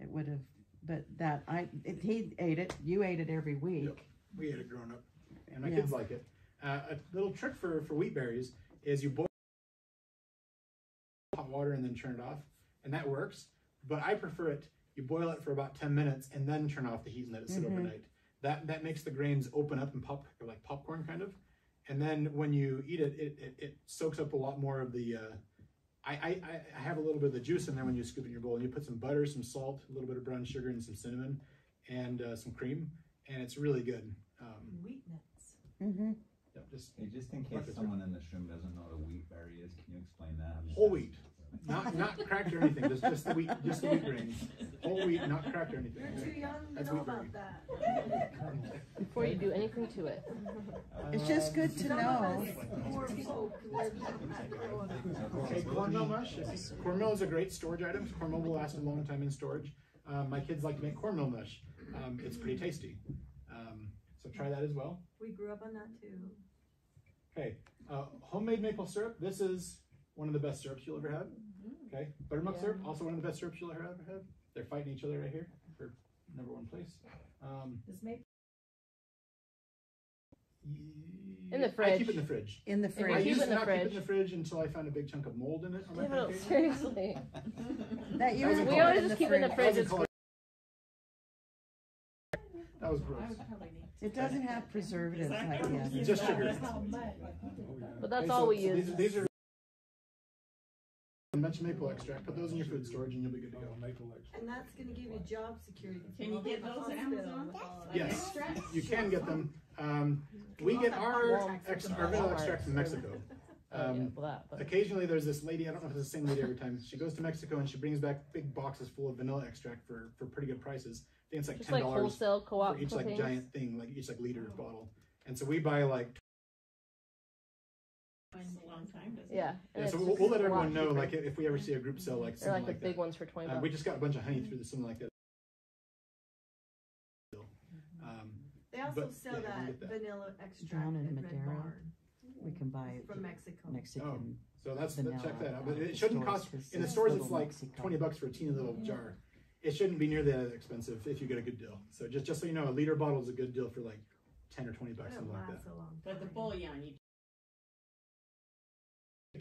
It would have, but that I it, he ate it. You ate it every week. We ate it growing up, and my Yeah. kids like it. Uh, a little trick for for wheat berries is you boil hot water and then turn it off, and that works. But I prefer it. You boil it for about ten minutes and then turn off the heat and let it sit Mhm. overnight. That that makes the grains open up and pop like popcorn kind of. And then when you eat it, it, it, it soaks up a lot more of the. Uh, I, I, I- I have a little bit of the juice in there when you scoop it in your bowl, and you put some butter, some salt, a little bit of brown sugar, and some cinnamon, and uh, some cream, and it's really good. Um, Wheat nuts. Mm-hmm. yeah, just Hey, just in case Breakfast, someone in this room doesn't know what a wheat berry is, can you explain that? I'm Whole wheat. Not not cracked or anything, just just the wheat, just the wheat grains. whole wheat, not cracked or anything. You're too young to know about berry. that. Before you do anything to it. It's just good to know. us poor folk lived on that growing up. Okay, cornmeal mush. If you- Cornmeal is a great storage item. Cornmeal will last a long time in storage. Um, my kids like to make cornmeal mush. Um, it's pretty tasty. Um, so try that as well. We grew up on that too. Okay, uh, homemade maple syrup. This is one of the best syrups you'll ever have. Okay, buttermilk Yeah. syrup, also one of the best syrups you'll ever have. They're fighting each other right here for number one place. Um, This may In the fridge. I keep fridge. it in the fridge. In the fridge. I used to in the not keep it in the fridge until I found a big chunk of mold in it on my Yeah, no, pancake. seriously. That you That was would a put We always just keep it in the fridge. It's. That was gross. would probably need to. It doesn't have preservatives like the Just sugar. But that's all so- we so use. These, these are a bunch of maple extract. Put those in your food storage and you'll be good to go. Oh, maple extract. And that's gonna give you job security. Can you get those at Amazon? Yes, you can get them. Um, we get our ex- our vanilla extract from Mexico. Um, well, that, but occasionally there's this lady, I don't know if it's the same lady every time, she goes to Mexico and she brings back big boxes full of vanilla extract for, for pretty good prices. I think it's like just ten like dollars wholesale co-op for each like giant thing, like each like liter bottle. And so we buy like, Mine's a long time, doesn't it? Yeah. and yeah, so we'll, we'll let everyone know, cheaper. like if we ever see a group sell like They're something like the like big ones for twenty Uh, bucks. we just got a bunch of honey through the, something like that. Um, They also But, sell yeah, that that. vanilla extract Down in at Red We can buy from Mexico. Mexican. So that's vanilla check that out. But it shouldn't cost in the stores. It's like Mexico. twenty bucks for a teeny little jar. It shouldn't be near that expensive if you get a good deal. So just just so you know, a liter bottle is a good deal for like ten or twenty bucks, something like that. last a long But the time. bouillon, you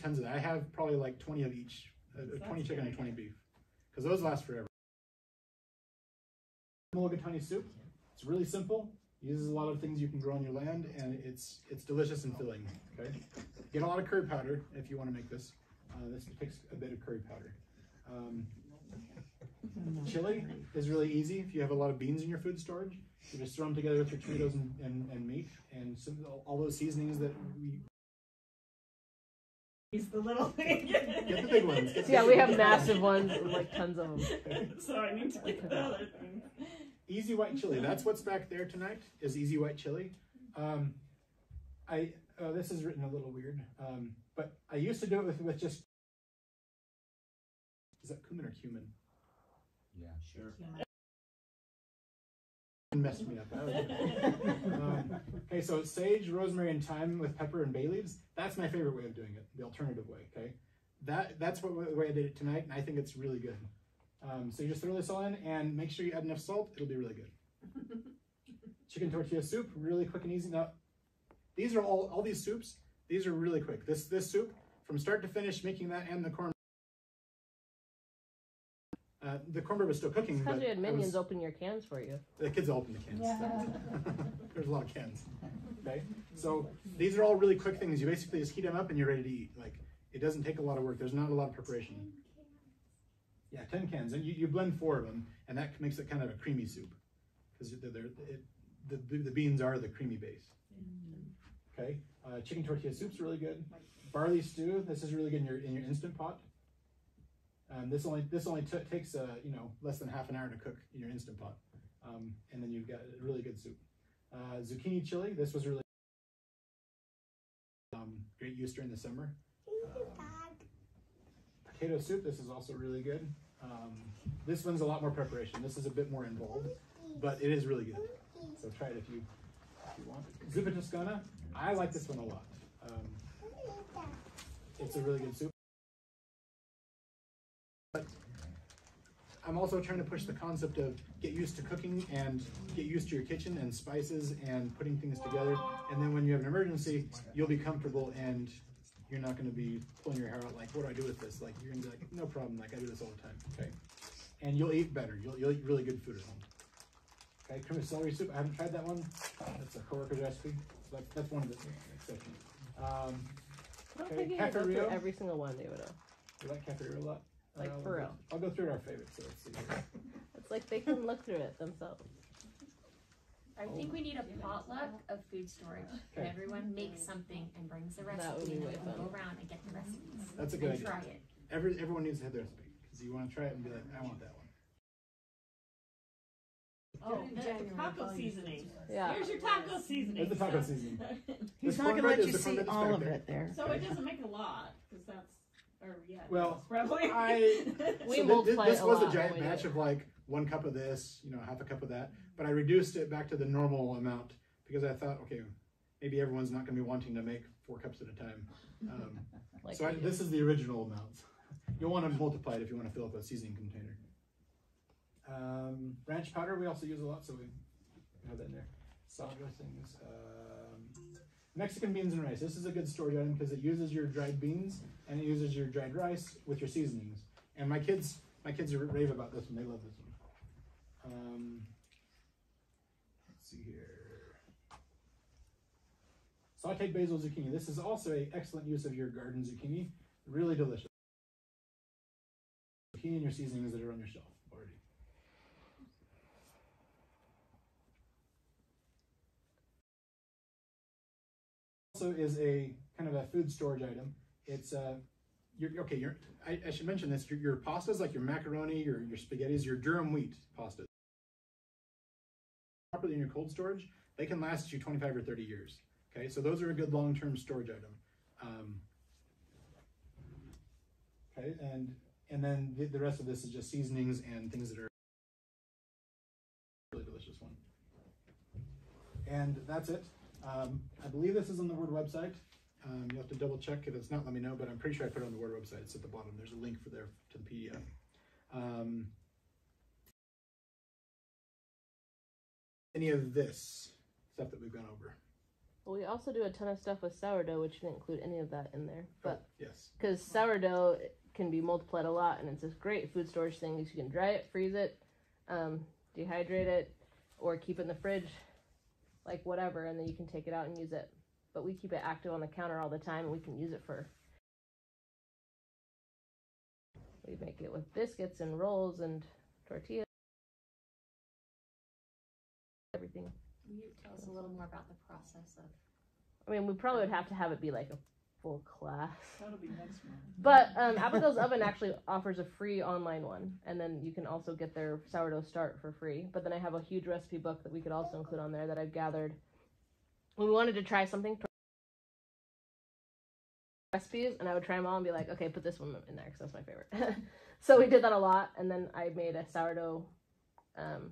Tons of that. I have probably like twenty of each. Uh, uh, twenty That's chicken and twenty beef, because those last forever. Mulligatawny soup. It's really simple. Uses a lot of things you can grow on your land, and it's it's delicious and filling. Okay, get a lot of curry powder if you want to make this. Uh, this takes a bit of curry powder. Um, chili is really easy if you have a lot of beans in your food storage. You just throw them together with your tomatoes and, and, and meat, and some, all those seasonings that we He's the little thing. get the big ones. Get the Yeah, big we have ones. massive ones, like tons of them. so I need to get the other thing. Easy white chili. That's what's back there tonight. Is easy white chili. Um, I oh, this is written a little weird, um, but I used to do it with with just. Is that cumin or cumin? Yeah. Sure. It messed me up. Um, okay, so sage, rosemary, and thyme with pepper and bay leaves. That's my favorite way of doing it. The alternative way. Okay, that that's what the way I did it tonight, and I think it's really good. Um, so you just throw this all in and make sure you add enough salt. It'll be really good. Chicken tortilla soup, really quick and easy. Now, these are all all these soups. These are really quick. This this soup from start to finish, making that and the corn. Uh, the cornbread was still cooking, Because but we had minions was- open your cans for you. the kids open the cans. Yeah. There's a lot of cans. Okay, so these are all really quick things. You basically just heat them up and you're ready to eat. Like it doesn't take a lot of work. There's not a lot of preparation. Yeah, ten cans, and you, you blend four of them, and that makes it kind of a creamy soup because they're, they're, it, the the beans are the creamy base. Okay, uh, chicken tortilla soup's really good. Barley stew. This is really good in your in your instant pot. Um, this only this only takes uh, you know less than half an hour to cook in your instant pot, um, and then you've got a really good soup. Uh, zucchini chili. This was really um, great use during the summer. Um, potato soup. This is also really good. Um, this one's a lot more preparation. This is a bit more involved, but it is really good. So try it if you if you want. Zuppa Toscana. I like this one a lot. Um, it's a really good soup. But I'm also trying to push the concept of get used to cooking and get used to your kitchen and spices and putting things together. And then when you have an emergency, you'll be comfortable and you're not going to be pulling your hair out like, what do I do with this? Like you're going to be like, no problem. Like I do this all the time. Okay. And you'll eat better. You'll, you'll eat really good food at home. Okay, cream of celery soup. I haven't tried that one. That's a coworker's recipe. So that's, that's one of the exceptions. Um, I don't Okay, think you can go Cafe through Rio? every single one, David. you like Cafe Rio a lot? Like, Uh, for real. I'll go through our favorites. So let's see. It's like they can look through it themselves. I think we need a potluck of food storage. And Okay. everyone makes something and brings the That would recipe be and way then we fun. go around and get the recipes. That's a good and idea. try it. Every, everyone needs to have their recipe because you want to try it and be like, I want that one. Oh, in the taco seasoning. Yeah. Here's your taco seasoning. There's the taco So- seasoning. He's not gonna cornbread let is you the see cornbread that's all back of there. it there. So it doesn't make a lot, because that's, or yeah. Well, probably. I- We so thi- multiply this was a lot giant when we do batch of like one cup of this, you know, half a cup of that, but I reduced it back to the normal amount because I thought, okay, maybe everyone's not going to be wanting to make four cups at a time. Um, Like so I, this is the original amount. You'll want to multiply it if you want to fill up a seasoning container. Um, ranch powder we also use a lot, so we have that in there. Salad dressings. Um, Mexican beans and rice. This is a good storage item because it uses your dried beans and it uses your dried rice with your seasonings. And my kids, my kids rave about this one. They love this one. Um, let's see here. Sauteed basil zucchini. This is also an excellent use of your garden zucchini. Really delicious. Zucchini and your seasonings that are on your shelf already. Also is a kind of a food storage item. It's uh, your okay. I, I should mention this. Your, your pastas like your macaroni, your your spaghettis, your durum wheat pastas. Properly in your cold storage, they can last you 25 or 30 years. Okay, so those are a good long-term storage item. Um, okay, and and then the, the rest of this is just seasonings and things that are really delicious one. And that's it. Um, I believe this is on the Word website. Um, you'll have to double check. If it's not, let me know, but I'm pretty sure I put it on the Word website. It's at the bottom. There's a link for there to the PDF. Um, any of this stuff that we've gone over? Well, we also do a ton of stuff with sourdough, which didn't include any of that in there. But Oh, yes. because sourdough can be multiplied a lot, and it's this great food storage thing. You can dry it, freeze it, um, dehydrate it, or keep it in the fridge, like whatever, and then you can take it out and use it. But we keep it active on the counter all the time, and we can use it for. We make it with biscuits and rolls and tortillas. Everything. Can you tell us a little more about the process of? I mean, we probably would have to have it be like a full class. That'll be next month. But um, Abigail's Oven actually offers a free online one, and then you can also get their sourdough start for free. But then I have a huge recipe book that we could also include on there that I've gathered. When we wanted to try something, recipes, and I would try them all and be like, okay, put this one in there because that's my favorite. so we did that a lot, and then I made a sourdough, um,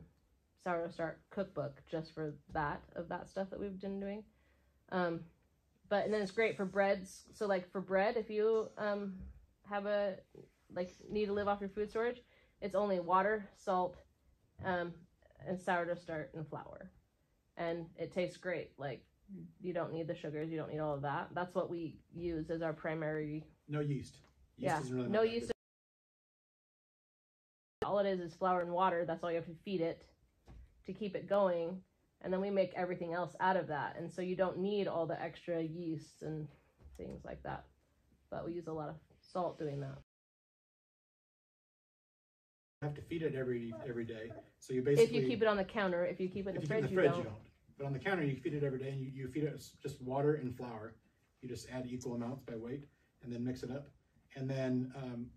sourdough start cookbook just for that of that stuff that we've been doing. Um, but and then it's great for breads. So like for bread, if you um have a like need to live off your food storage, it's only water, salt, um, and sourdough start and flour, and it tastes great. Like you don't need the sugars, you don't need all of that. That's what we use as our primary. No yeast. yeast yeah, isn't really no yeast. All it is is flour and water. That's all you have to feed it to keep it going, and then we make everything else out of that. And so you don't need all the extra yeast and things like that. But we use a lot of salt doing that. You have to feed it every every day. So you basically If you keep it on the counter, if you keep it in the fridge, in the you don't. you don't. But on the counter, you feed it every day, and you, you feed it just water and flour. You just add equal amounts by weight, and then mix it up. And then um,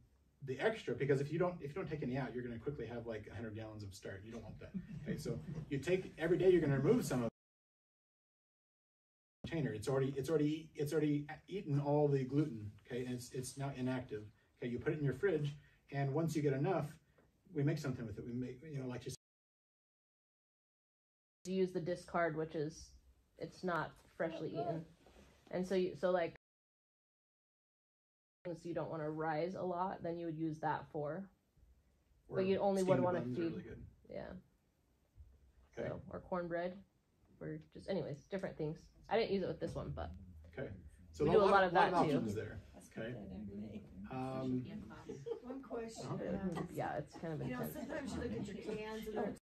the extra, because if you don't if you don't take any out, you're going to quickly have like 100 gallons of start. You don't want that. Okay, so you take every day. You're going to remove some of the container. It's already it's already it's already eaten all the gluten. Okay, and it's it's now inactive. Okay, you put it in your fridge, and once you get enough, we make something with it. We make you know like you You use the discard, which is it's not freshly eaten, and so you, so like things you don't want to rise a lot, then you would use that for. Or but you only would want to feed. really good. Yeah. Okay. So or cornbread, or just anyways different things. I didn't use it with this one, but Okay. So We do a lot, lot of that, too. options there. Okay. Um, One question, um, yeah, it's kind of you know, sometimes you look at your cans and they're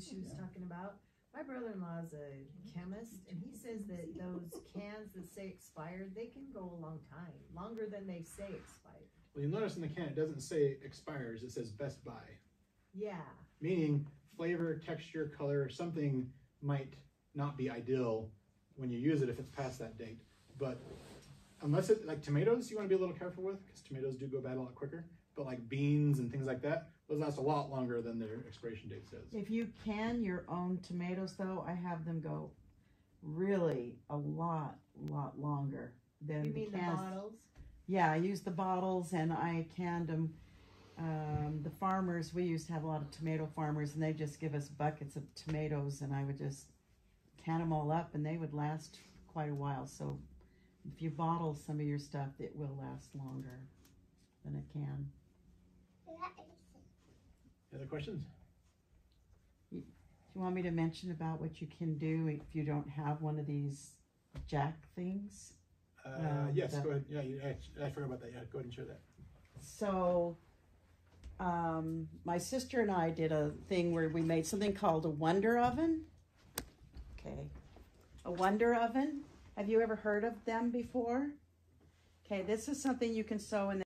she was talking about. My brother-in-law's a chemist, and he says that those cans that say expired, they can go a long time, longer than they say expired. well, you'll notice in the can it doesn't say expires; it says Best By, Yeah, meaning flavor, texture, color, something might not be ideal when you use it if it's past that date. But unless it like tomatoes, you want to be a little careful with because tomatoes do go bad a lot quicker. But like beans and things like that, those last a lot longer than their expiration date says. If you can your own tomatoes, though, I have them go really a lot, lot longer than you the mean the cans. bottles? Yeah, I use the bottles and I canned them. Um, the farmers, we used to have a lot of tomato farmers, and they just give us buckets of tomatoes, and I would just can them all up, and they would last quite a while. So, if you bottle some of your stuff, it will last longer than a can. Any other questions? Do you want me to mention about what you can do if you don't have one of these jack things? Uh, Um, yes, that- go ahead. Yeah, you, I, I forgot about that. Yeah, go ahead and share that. So, um, my sister and I did a thing where we made something called a wonder oven. Okay. A wonder oven. Have you ever heard of them before? Okay, this is something you can sew in.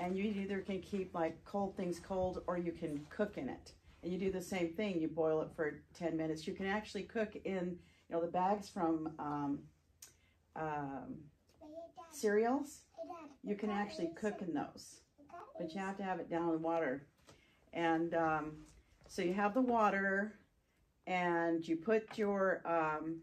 And you either can keep like cold things cold or you can cook in it. And you do the same thing. You boil it for 10 minutes. You can actually cook in, you know, the bags from um, um, cereals. You can actually cook in those, but you have to have it down in water. And um, so you have the water, and you put your um,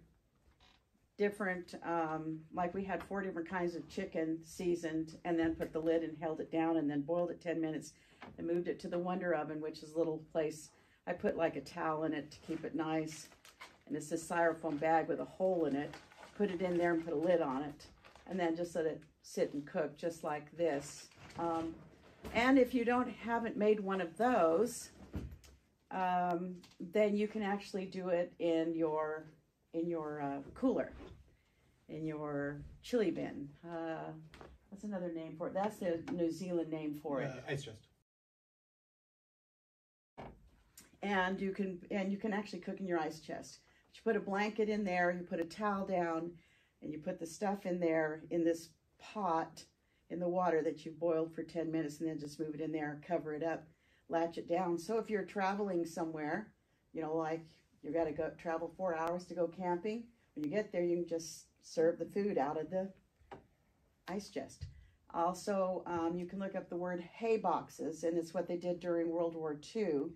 different, um, like we had four different kinds of chicken seasoned, and then put the lid and held it down, and then boiled it 10 minutes, and moved it to the Wonder Oven, which is a little place. I put like a towel in it to keep it nice. and it's this styrofoam bag with a hole in it. Put it in there and put a lid on it, and then just let it sit and cook just like this. Um, and if you don't haven't made one of those, um, then you can actually do it in your in your uh, cooler, in your chilly bin. Uh, what's another name for it? That's the New Zealand name for it. Uh, ice chest. and you can and you can actually cook in your ice chest. You put a blanket in there, you put a towel down, and you put the stuff in there in this pot in the water that you've boiled for 10 minutes and then just move it in there, cover it up, latch it down. So if you're traveling somewhere, you know, like you got to go travel 4 hours to go camping, when you get there you can just serve the food out of the ice chest. Also, um, you can look up the word hay boxes, and it's what they did during World War II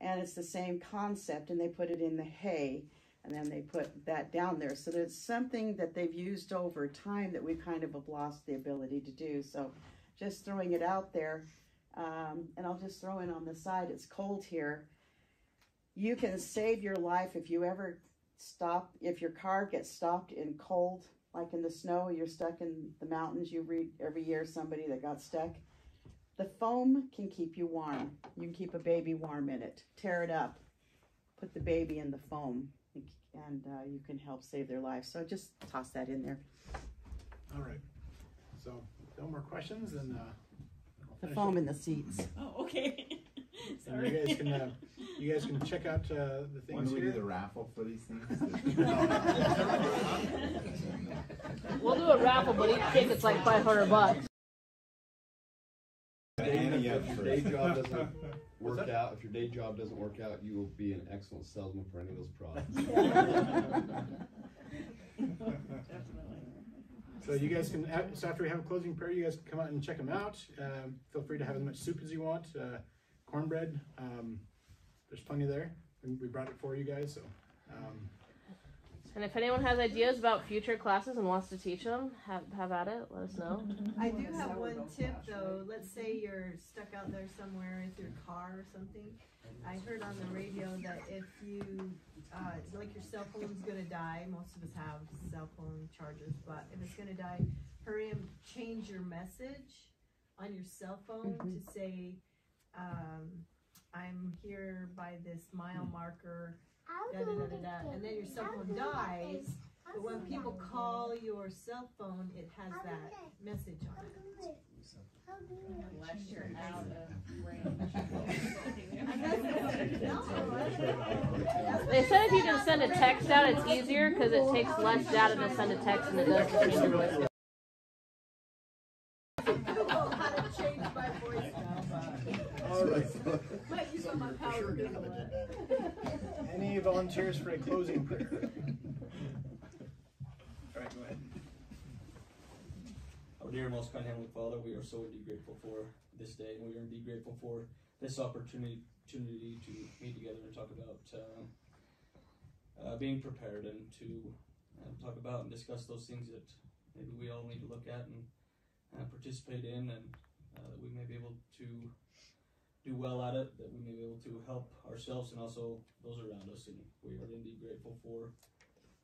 and it's the same concept and they put it in the hay and then they put that down there. So there's something that they've used over time that we kind of have lost the ability to do. So just throwing it out there um, and i'll just throw in on the side it's cold here you can save your life if you ever stop if your car gets stopped in cold like in the snow you're stuck in the mountains you read every year somebody that got stuck the foam can keep you warm. You can keep a baby warm in it. Tear it up, put the baby in the foam, and uh, you can help save their life. So just toss that in there. All right. So, no more questions, and uh, the foam in the seats. Oh, okay. And you guys can uh, you guys can check out uh, the things When do we here. do the raffle for these things? We'll do a raffle, but each ticket's like 500 bucks. Any If your day job doesn't work out, if your day job doesn't work out, you will be an excellent salesman for any of those products. So you guys can, so after we have a closing prayer, you guys can come out and check them out. Um, feel free to have as much soup as you want. Uh, cornbread, um, there's plenty there. We we brought it for you guys, so. Um, And if anyone has ideas about future classes and wants to teach them, have, have at it. Let us know. I do have one tip though. Let's say you're stuck out there somewhere with your car or something. I heard on the radio that if you, uh, like your cell phone's gonna die, most of us have cell phone chargers, but if it's gonna die, hurry and change your message on your cell phone to say, um, I'm here by this mile marker, da da da da da, and then your cell phone dies. But when people call your cell phone, it has that message on it. Unless you're out of range. They said if you can send a text out, it's easier because it takes less data to send a text than it does to change your voice. Volunteers for a closing prayer? All right, go ahead. Our dear most kind Heavenly Father, we are so indeed grateful for this day, and we are indeed grateful for this opportunity opportunity to meet together and talk about uh, uh, being prepared and to uh, talk about and discuss those things that maybe we all need to look at and uh, participate in, and uh, that we may be able to do well at it, that we may be able to help ourselves and also those around us. And we are indeed grateful for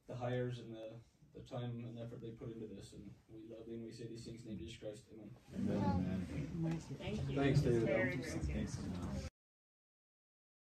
the hires and the the time and effort they put into this, and we love you and we say these things in the name of Jesus Christ. Amen. Amen. Thank you. Thanks, David. Very, very. Thanks so much.